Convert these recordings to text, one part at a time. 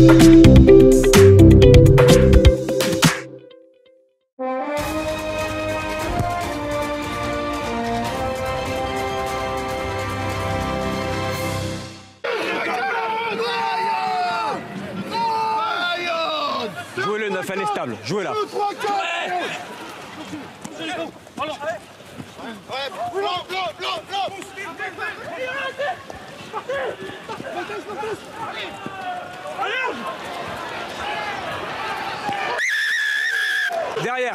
Jouez-le, neuf, elle est stable. Jouez-la. Derrière.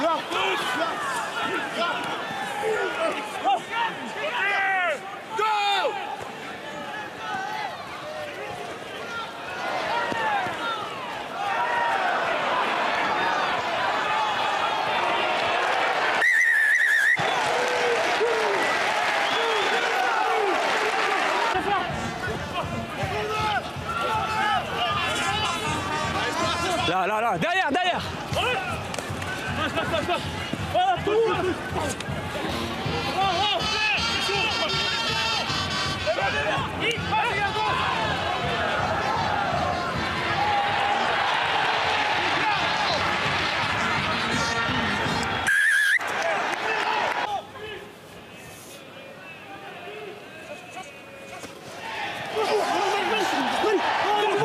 Top Là, là, là, derrière, derrière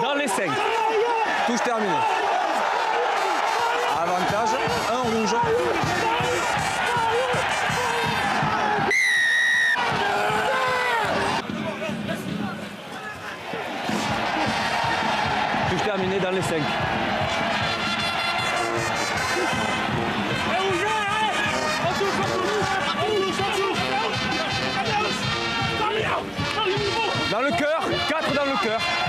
Dans les 5. Touche terminée. Touche terminée dans les 5. Dans le cœur, 4 dans le cœur.